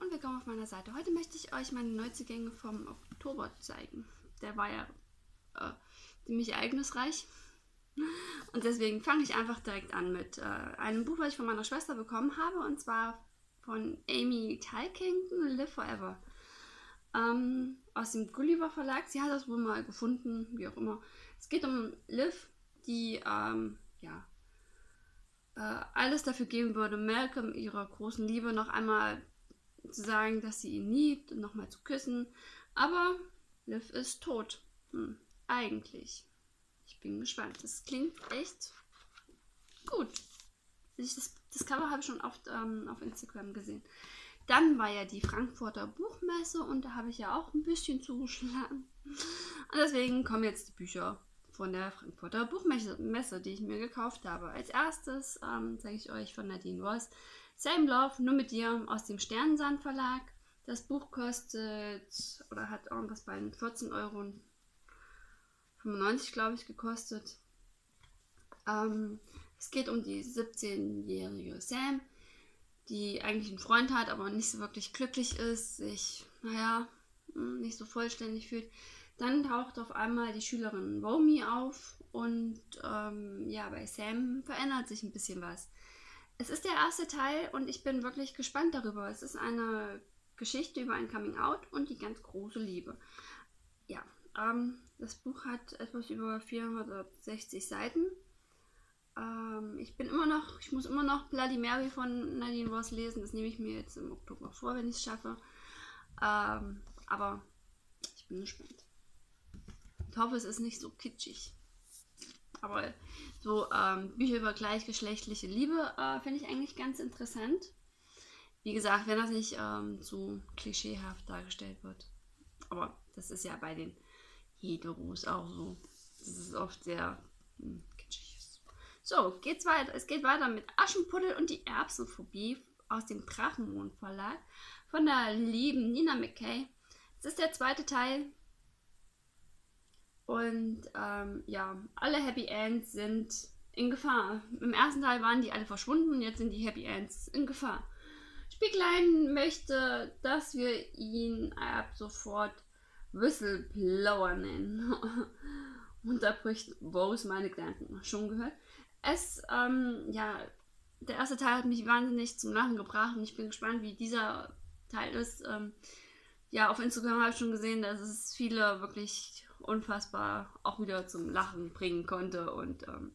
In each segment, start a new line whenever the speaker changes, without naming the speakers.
und willkommen auf meiner Seite. Heute möchte ich euch meine Neuzugänge vom Oktober zeigen. Der war ja äh, ziemlich ereignisreich. Und deswegen fange ich einfach direkt an mit äh, einem Buch, was ich von meiner Schwester bekommen habe, und zwar von Amy Tylkington, Live Forever. Ähm, aus dem Gulliver Verlag. Sie hat das wohl mal gefunden, wie auch immer. Es geht um Liv, die ähm, ja, äh, alles dafür geben würde, Malcolm ihrer großen Liebe noch einmal zu sagen, dass sie ihn liebt und nochmal zu küssen. Aber Liv ist tot. Hm, eigentlich. Ich bin gespannt. Das klingt echt gut. Das, das Cover habe ich schon oft ähm, auf Instagram gesehen. Dann war ja die Frankfurter Buchmesse und da habe ich ja auch ein bisschen zugeschlagen. Und deswegen kommen jetzt die Bücher von der Frankfurter Buchmesse, die ich mir gekauft habe. Als erstes ähm, zeige ich euch von Nadine Voss Same Love, nur mit dir aus dem Sternensand Verlag. Das Buch kostet oder hat irgendwas bei 14,95 Euro, glaube ich, gekostet. Ähm, es geht um die 17-jährige Sam, die eigentlich einen Freund hat, aber nicht so wirklich glücklich ist, sich, naja, hm, nicht so vollständig fühlt. Dann taucht auf einmal die Schülerin Romy auf und ähm, ja, bei Sam verändert sich ein bisschen was. Es ist der erste Teil und ich bin wirklich gespannt darüber. Es ist eine Geschichte über ein Coming Out und die ganz große Liebe. Ja, ähm, das Buch hat etwas über 460 Seiten. Ähm, ich bin immer noch, ich muss immer noch Bloody Mary von Nadine Ross lesen. Das nehme ich mir jetzt im Oktober vor, wenn ich es schaffe. Ähm, aber ich bin gespannt. Ich hoffe, es ist nicht so kitschig. Aber so ähm, Bücher über gleichgeschlechtliche Liebe äh, finde ich eigentlich ganz interessant. Wie gesagt, wenn das nicht ähm, zu klischeehaft dargestellt wird. Aber das ist ja bei den Heteros auch so. Das ist oft sehr hm, kitschig. So, geht's weiter. Es geht weiter mit Aschenputtel und die Erbsenphobie aus dem Drachenmond Verlag von der lieben Nina McKay. Das ist der zweite Teil. Und ähm, ja, alle Happy Ends sind in Gefahr. Im ersten Teil waren die alle verschwunden, jetzt sind die Happy Ends in Gefahr. Spieglein möchte, dass wir ihn ab sofort Whistleblower nennen. Unterbricht Rose meine Gedanken. Schon gehört? Es, ähm, ja, der erste Teil hat mich wahnsinnig zum Lachen gebracht und ich bin gespannt, wie dieser Teil ist. Ähm, ja, auf Instagram habe ich schon gesehen, dass es viele wirklich unfassbar auch wieder zum Lachen bringen konnte. Und ähm,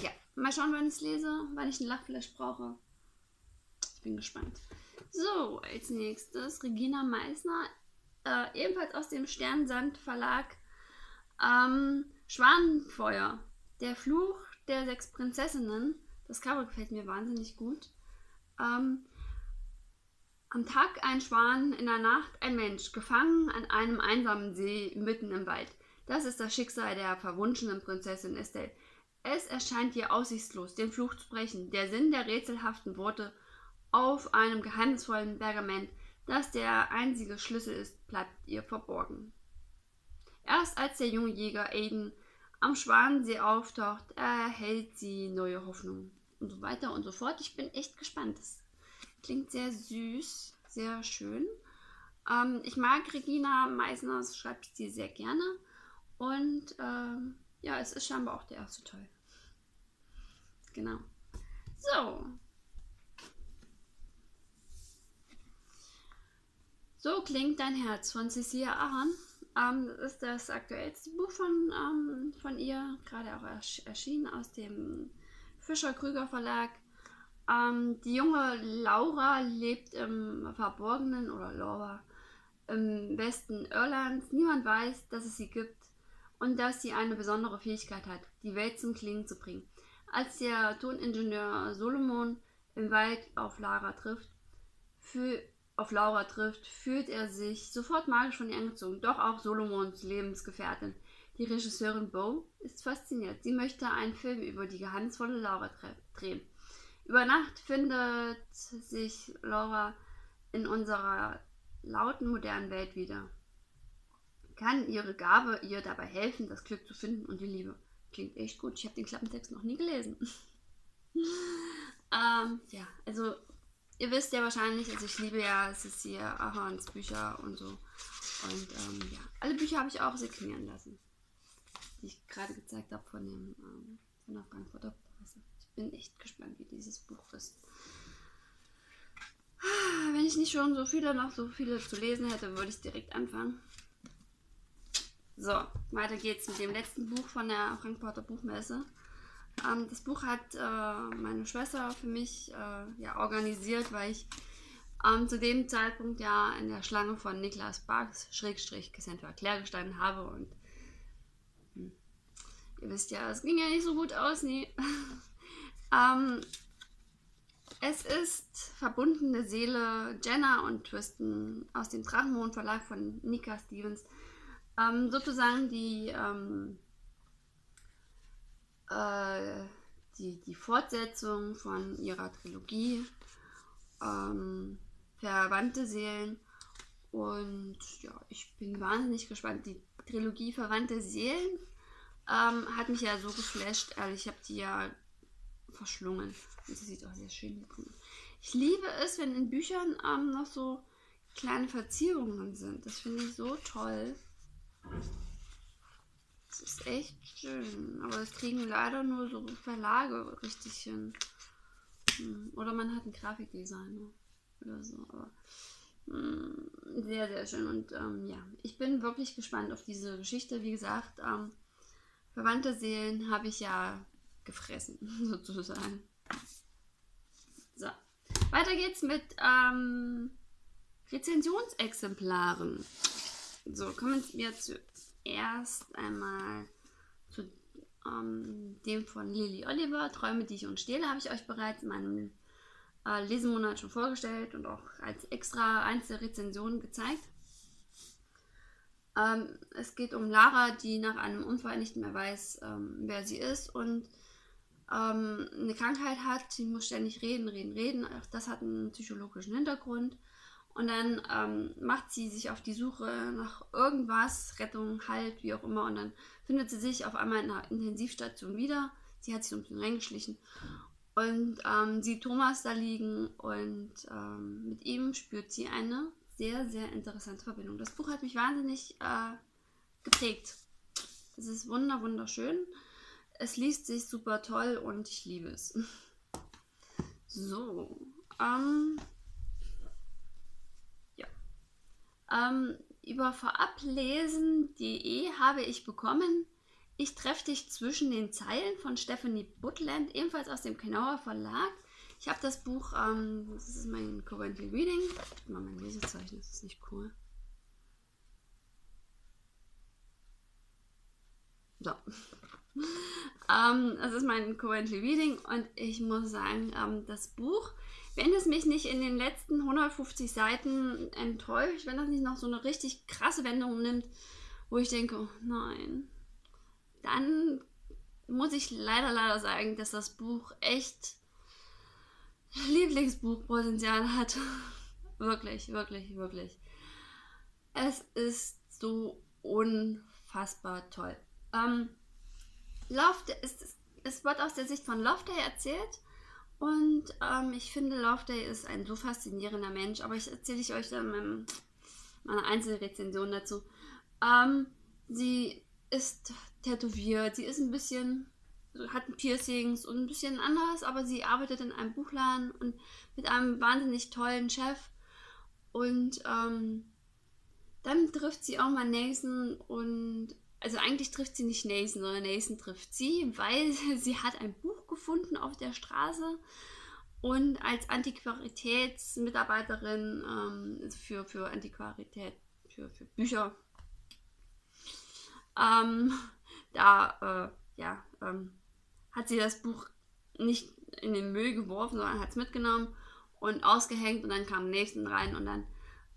ja, mal schauen, wann ich es lese, wann ich einen Lachflash brauche. Ich bin gespannt. So, als nächstes Regina Meissner, äh, ebenfalls aus dem Sternensand Verlag. Ähm, Schwanenfeuer, der Fluch der sechs Prinzessinnen. Das Cover gefällt mir wahnsinnig gut. Ähm, am Tag ein Schwan, in der Nacht ein Mensch, gefangen an einem einsamen See mitten im Wald. Das ist das Schicksal der verwunschenen Prinzessin Estelle. Es erscheint ihr aussichtslos, den Fluch zu brechen. Der Sinn der rätselhaften Worte auf einem geheimnisvollen Pergament, das der einzige Schlüssel ist, bleibt ihr verborgen. Erst als der junge Jäger Aiden am Schwanensee auftaucht, erhält sie neue Hoffnung. Und so weiter und so fort. Ich bin echt gespannt. Das Klingt sehr süß, sehr schön. Ähm, ich mag Regina Meisner, schreibt sie sehr gerne. Und ähm, ja, es ist scheinbar auch der erste Teil. Genau. So. So klingt dein Herz von Cecilia Aran. Ähm, das ist das aktuellste Buch von, ähm, von ihr, gerade auch erschienen aus dem Fischer Krüger Verlag. Ähm, die junge Laura lebt im Verborgenen oder Laura im Westen Irlands. Niemand weiß, dass es sie gibt und dass sie eine besondere Fähigkeit hat, die Welt zum Klingen zu bringen. Als der Toningenieur Solomon im Wald auf Lara trifft, für, auf Laura trifft, fühlt er sich sofort magisch von ihr angezogen. Doch auch Solomons Lebensgefährtin, die Regisseurin Bo, ist fasziniert. Sie möchte einen Film über die geheimnisvolle Laura drehen. Über Nacht findet sich Laura in unserer lauten modernen Welt wieder. Kann ihre Gabe ihr dabei helfen, das Glück zu finden und die Liebe? Klingt echt gut. Ich habe den Klappentext noch nie gelesen. ähm, ja, also ihr wisst ja wahrscheinlich, also ich liebe ja hier Ahorns Bücher und so. Und ähm, ja, alle Bücher habe ich auch signieren lassen, die ich gerade gezeigt habe von, dem, ähm, von der Frankfurter bin echt gespannt, wie dieses Buch ist. Wenn ich nicht schon so viele, noch so viele zu lesen hätte, würde ich direkt anfangen. So, weiter geht's mit dem letzten Buch von der Frankfurter Buchmesse. Ähm, das Buch hat äh, meine Schwester für mich äh, ja, organisiert, weil ich ähm, zu dem Zeitpunkt ja in der Schlange von Niklas Barks, Schrägstrich, Cassandra Claire gestanden habe und hm, ihr wisst ja, es ging ja nicht so gut aus, nee. ähm, es ist Verbundene Seele Jenna und Tristan aus dem Drachenmond Verlag von Nika Stevens. Ähm, sozusagen die, ähm, äh, die, die Fortsetzung von ihrer Trilogie. Ähm, Verwandte Seelen. Und ja, ich bin wahnsinnig gespannt. Die Trilogie Verwandte Seelen ähm, hat mich ja so geflasht. Ehrlich, ich habe die ja verschlungen. Und sie sieht auch sehr schön aus. Ich liebe es, wenn in Büchern ähm, noch so kleine Verzierungen sind. Das finde ich so toll. Das ist echt schön. Aber das kriegen leider nur so Verlage richtig hin. Hm, oder man hat einen Grafikdesigner oder so. Aber hm, sehr, sehr schön. Und ähm, ja, ich bin wirklich gespannt auf diese Geschichte. Wie gesagt, ähm, verwandte Seelen habe ich ja gefressen, sozusagen. So. Weiter geht's mit ähm, Rezensionsexemplaren. So, kommen wir zuerst einmal zu ähm, dem von Lily Oliver. Träume, die ich und stehle, habe ich euch bereits in meinem äh, Lesemonat schon vorgestellt und auch als extra Einzelrezension gezeigt. Ähm, es geht um Lara, die nach einem Unfall nicht mehr weiß, ähm, wer sie ist und ähm, eine Krankheit hat. Sie muss ständig reden, reden, reden. Auch das hat einen psychologischen Hintergrund. Und dann ähm, macht sie sich auf die Suche nach irgendwas, Rettung, Halt, wie auch immer. Und dann findet sie sich auf einmal in einer Intensivstation wieder. Sie hat sich ein bisschen reingeschlichen und ähm, sieht Thomas da liegen und ähm, mit ihm spürt sie eine sehr, sehr interessante Verbindung. Das Buch hat mich wahnsinnig äh, geprägt. Es ist wunder, wunderschön. Es liest sich super toll und ich liebe es. So, ähm, ja. Ähm, über vorablesen.de habe ich bekommen, ich treffe dich zwischen den Zeilen von Stephanie Butland, ebenfalls aus dem Knauer Verlag. Ich habe das Buch, ähm, das ist mein Currently Reading. Ich mal mein Lesezeichen, das ist nicht cool. So. Ähm, das ist mein Currently Reading und ich muss sagen, ähm, das Buch, wenn es mich nicht in den letzten 150 Seiten enttäuscht, wenn das nicht noch so eine richtig krasse Wendung nimmt, wo ich denke, oh nein, dann muss ich leider, leider sagen, dass das Buch echt Lieblingsbuchpotenzial hat. wirklich, wirklich, wirklich. Es ist so unfassbar toll. Ähm, Love, es, es wird aus der Sicht von Loveday erzählt. Und ähm, ich finde, Loveday ist ein so faszinierender Mensch. Aber ich erzähle ich euch dann in meiner Einzelrezension dazu. Ähm, sie ist tätowiert, sie ist ein bisschen, hat Piercings und ein bisschen anders, aber sie arbeitet in einem Buchladen und mit einem wahnsinnig tollen Chef. Und ähm, dann trifft sie auch mal Nathan und also eigentlich trifft sie nicht Nathan, sondern Nathan trifft sie, weil sie hat ein Buch gefunden auf der Straße und als Antiquaritätsmitarbeiterin ähm, für, für Antiquarität, für, für Bücher ähm, da äh, ja, ähm, hat sie das Buch nicht in den Müll geworfen, sondern hat es mitgenommen und ausgehängt und dann kam am nächsten rein und dann,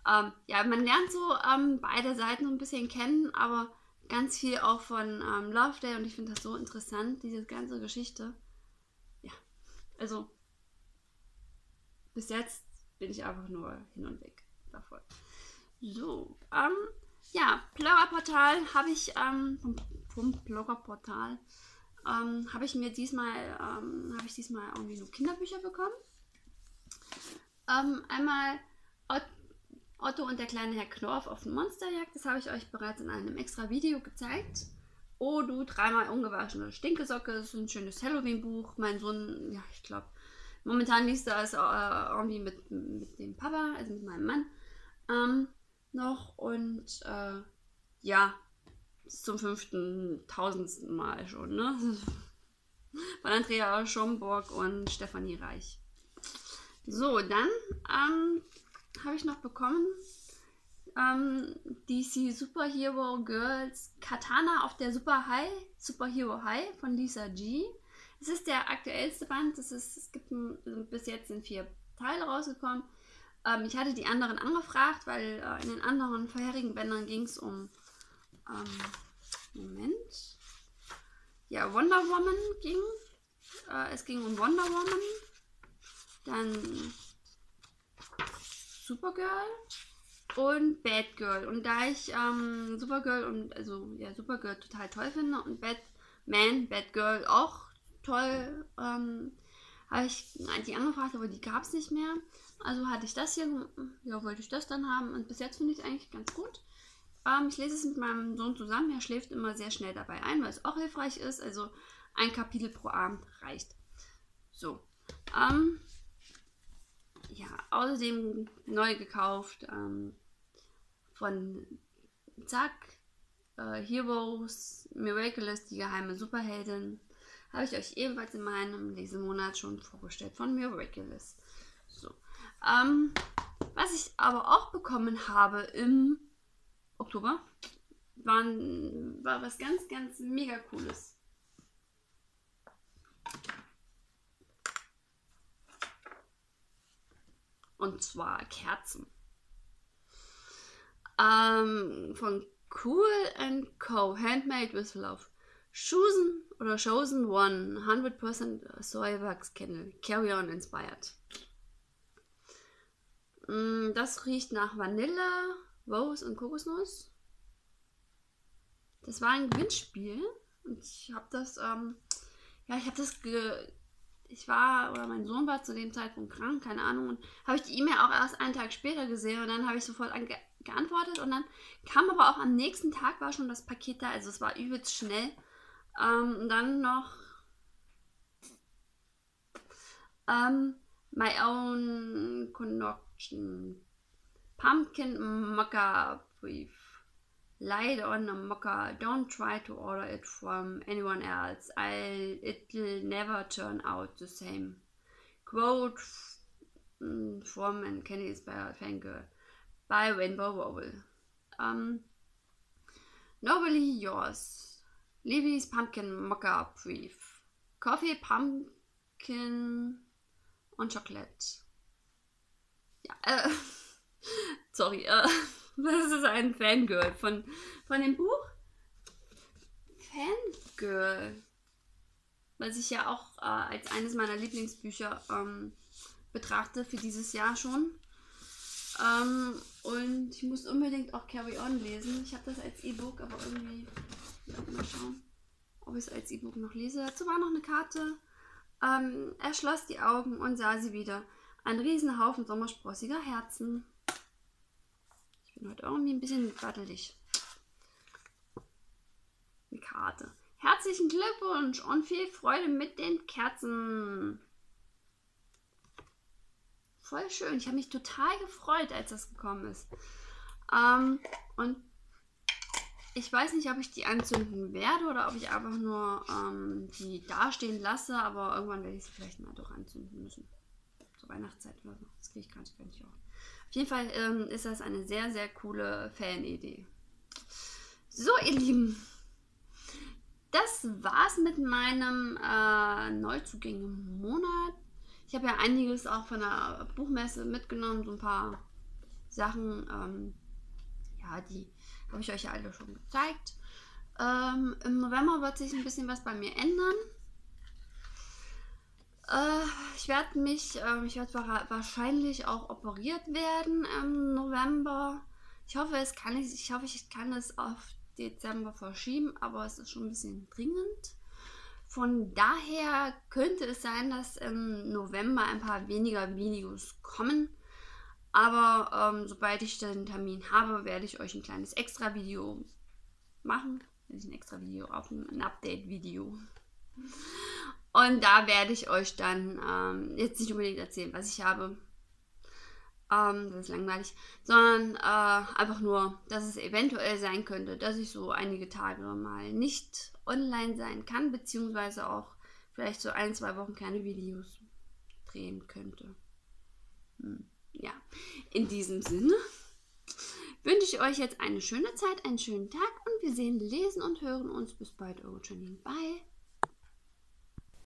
ähm, ja, man lernt so ähm, beide Seiten so ein bisschen kennen, aber ganz viel auch von ähm, Loveday und ich finde das so interessant, diese ganze Geschichte. Ja, also bis jetzt bin ich einfach nur hin und weg davon. So, ähm, ja, Bloggerportal habe ich ähm, vom, vom Bloggerportal ähm, habe ich mir diesmal ähm, habe ich diesmal irgendwie so Kinderbücher bekommen. Ähm, einmal Otto und der kleine Herr Knorf auf Monsterjagd. Das habe ich euch bereits in einem extra Video gezeigt. Oh, du dreimal ungewaschene Stinkesocke. Das ist ein schönes Halloween-Buch. Mein Sohn, ja, ich glaube, momentan liest er es äh, irgendwie mit, mit dem Papa, also mit meinem Mann, ähm, noch. Und äh, ja, zum fünften, tausendsten Mal schon, ne? Von Andrea Schomburg und Stefanie Reich. So, dann ähm, habe ich noch bekommen ähm, DC Superhero Girls Katana auf der Super High, Superhero High von Lisa G. Es ist der aktuellste Band. Das ist, es gibt ein, bis jetzt sind vier Teile rausgekommen. Ähm, ich hatte die anderen angefragt, weil äh, in den anderen vorherigen Bändern ging es um ähm, Moment. Ja, Wonder Woman ging. Äh, es ging um Wonder Woman. Dann Supergirl und Batgirl. Und da ich ähm, Supergirl und also ja Supergirl total toll finde und Batman, Batgirl auch toll, ähm, habe ich die angefragt, aber die gab es nicht mehr. Also hatte ich das hier, ja, wollte ich das dann haben. Und bis jetzt finde ich es eigentlich ganz gut. Ähm, ich lese es mit meinem Sohn zusammen. Er schläft immer sehr schnell dabei ein, weil es auch hilfreich ist. Also ein Kapitel pro Abend reicht. So. Ähm, ja, außerdem neu gekauft ähm, von Zack, äh, Heroes, Miraculous, die geheime Superheldin, habe ich euch ebenfalls in meinem Lesemonat schon vorgestellt von Miraculous. So. Ähm, was ich aber auch bekommen habe im Oktober, waren, war was ganz, ganz mega cooles. Und zwar Kerzen. Ähm, von Cool and Co. Handmade with Love. Chosen oder Chosen One 100% Soywax Candle. Carry On Inspired. Mm, das riecht nach Vanille, Rose und Kokosnuss. Das war ein Gewinnspiel und ich habe das, ähm, ja, ich habe das ich war oder mein Sohn war zu dem Zeitpunkt krank, keine Ahnung. Und habe ich die E-Mail auch erst einen Tag später gesehen und dann habe ich sofort geantwortet und dann kam aber auch am nächsten Tag war schon das Paket da, also es war übelst schnell. Ähm, und dann noch ähm, My Own Connection Pumpkin Mocha Brief light on a mocha. Don't try to order it from anyone else. I'll, it'll never turn out the same. Quote mm, from and Kenny inspired fangirl by Rainbow Rowell. Um, nobly yours. Libby's pumpkin mocha brief. Coffee, pumpkin und Chocolate. Äh, sorry, äh. Das ist ein Fangirl von, von dem Buch. Fangirl. Was ich ja auch äh, als eines meiner Lieblingsbücher ähm, betrachte für dieses Jahr schon. Ähm, und ich muss unbedingt auch Carry On lesen. Ich habe das als E-Book, aber irgendwie. Mal schauen, ob ich es als E-Book noch lese. Dazu war noch eine Karte. Ähm, er schloss die Augen und sah sie wieder. Ein Riesenhaufen sommersprossiger Herzen bin heute irgendwie ein bisschen wattelig. Eine Karte. Herzlichen Glückwunsch und viel Freude mit den Kerzen. Voll schön. Ich habe mich total gefreut, als das gekommen ist. Ähm, und ich weiß nicht, ob ich die anzünden werde oder ob ich einfach nur ähm, die dastehen lasse, aber irgendwann werde ich sie vielleicht mal doch anzünden müssen. Zur Weihnachtszeit oder so. Das kriege ich gar nicht, auch. Auf jeden Fall ähm, ist das eine sehr, sehr coole Fanidee. So, ihr Lieben. Das war's mit meinem äh, Neuzugänge Monat. Ich habe ja einiges auch von der Buchmesse mitgenommen, so ein paar Sachen. Ähm, ja, die habe ich euch ja alle schon gezeigt. Ähm, Im November wird sich ein bisschen was bei mir ändern. Äh, ich werde mich, äh, ich werde wahrscheinlich auch operiert werden im November. Ich hoffe, es kann ich, ich hoffe, ich kann es auf Dezember verschieben, aber es ist schon ein bisschen dringend. Von daher könnte es sein, dass im November ein paar weniger Videos kommen. Aber ähm, sobald ich den Termin habe, werde ich euch ein kleines Extra-Video machen. Werde ein Extra-Video aufnehmen, ein Update-Video. Und da werde ich euch dann ähm, jetzt nicht unbedingt erzählen, was ich habe. Ähm, das ist langweilig. Sondern äh, einfach nur, dass es eventuell sein könnte, dass ich so einige Tage mal nicht online sein kann, beziehungsweise auch vielleicht so ein, zwei Wochen keine Videos drehen könnte. Hm, ja, in diesem Sinne wünsche ich euch jetzt eine schöne Zeit, einen schönen Tag und wir sehen, lesen und hören uns. Bis bald, eure Janine. Bye.